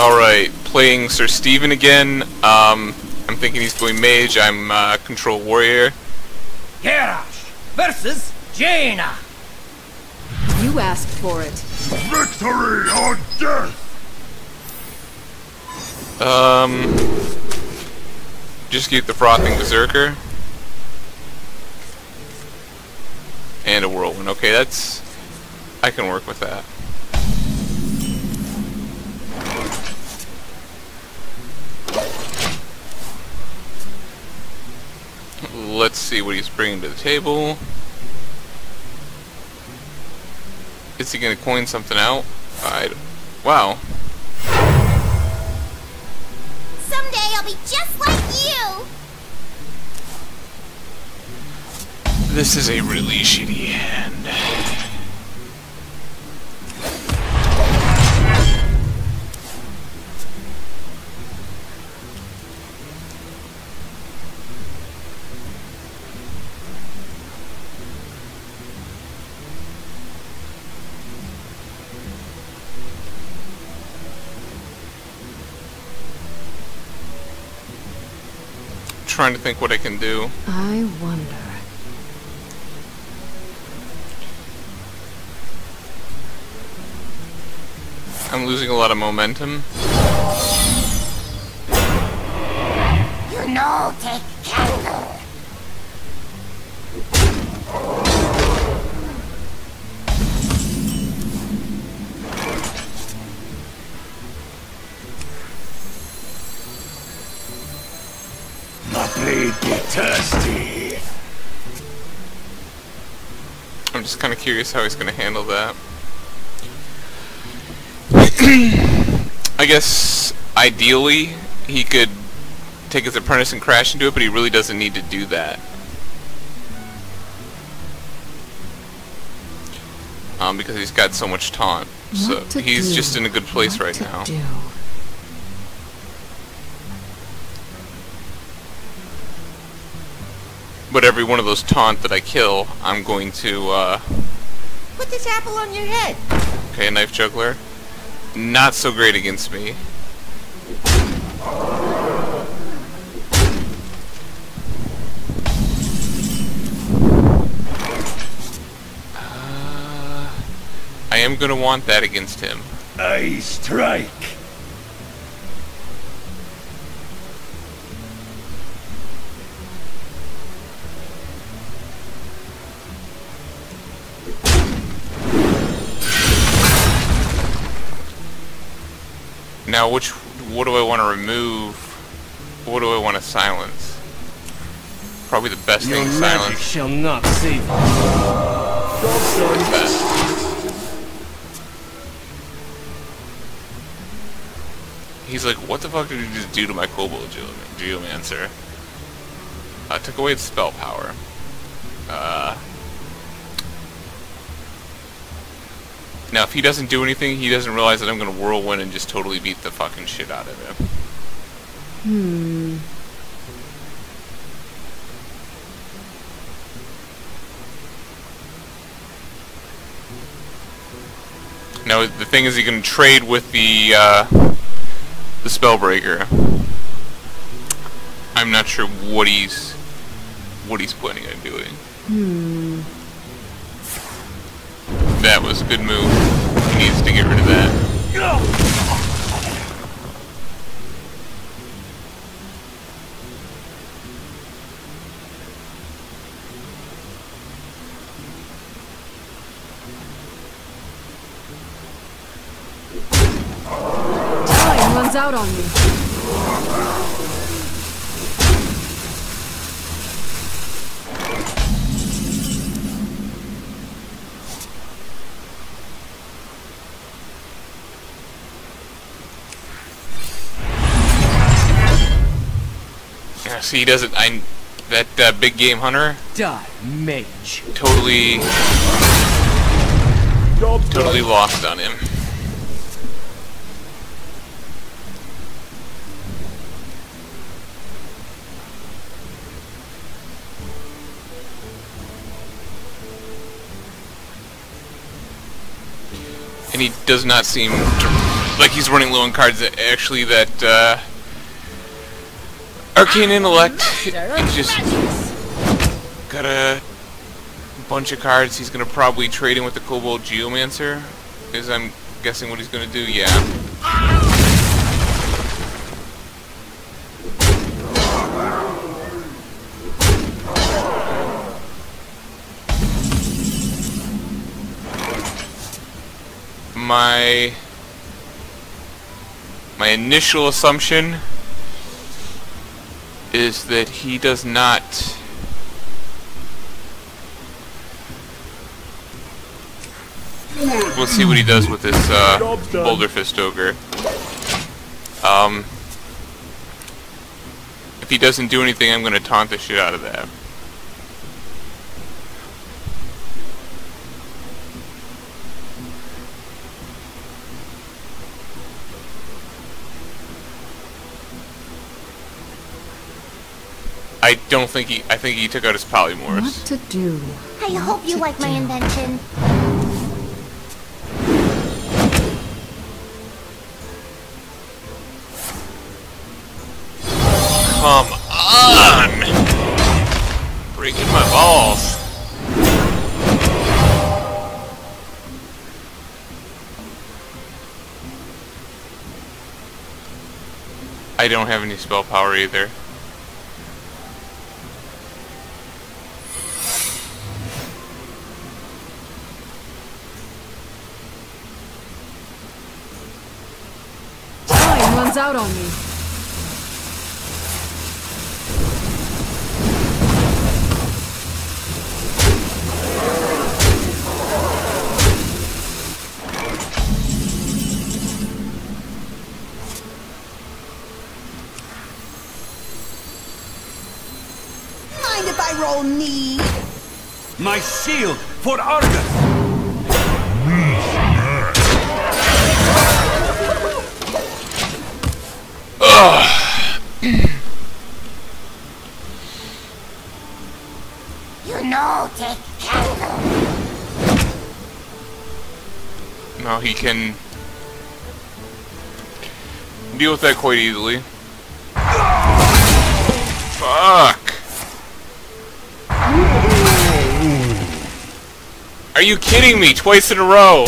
Alright, playing SerStephen again. Um, I'm thinking he's going mage. I'm uh, control warrior. Garrosh versus Jaina. You asked for it. Victory or death! Um, just keep the frothing berserker and a whirlwind. Okay, that's I can work with that. Let's see what he's bringing to the table. Is he gonna coin something out? I, wow. Someday I'll be just like you! This is a really shitty trying to think what I can do. I wonder. I'm losing a lot of momentum. You know, take candle. Thirsty. I'm just kind of curious how he's going to handle that. I guess ideally he could take his apprentice and crash into it, but he really doesn't need to do that. Um, because he's got so much taunt. So What to he's do? just in a good place What right now. do? But every one of those taunt that I kill, I'm going to, uh, Put this apple on your head. okay, knife juggler. Not so great against me. Uh, I am gonna want that against him. I strike. Now, which, what do I want to remove? What do I want to silence? Probably the best Your thing to magic silence. shall not save you. He's like, what the fuck did you just do to my Kobold Geom- Geomancer? I took away its spell power. Uh, now, if he doesn't do anything, he doesn't realize that I'm going to Whirlwind and just totally beat the fucking shit out of him. Hmm. Now, the thing is, he can trade with the, uh, the Spellbreaker. I'm not sure what he's, what he's planning on doing. Hmm. That was a good move. He needs to get rid of that. Out on me. Yeah, see, he doesn't. I that uh, big game hunter Die, mage. totally, totally lost on him. And he does not seem to, like he's he's running low on cards. Actually, that uh, arcane intellect. He's just got a bunch of cards. He's gonna probably trade in with the Kobold Geomancer. Is I'm guessing what he's gonna do. Yeah. My my initial assumption is that he does not We'll see what he does with this uh, Boulderfist Ogre. Um, if he doesn't do anything, I'm gonna taunt the shit out of that. I don't think he. I think he took out his polymorphs. What to do? I hope you like my invention. Come on! Breaking my balls. I don't have any spell power either. Time runs out on me. Mind if I roll knee? My shield for Argus! You know, take candle. No, he can deal with that quite easily. Fuck! Are you kidding me? Twice in a row!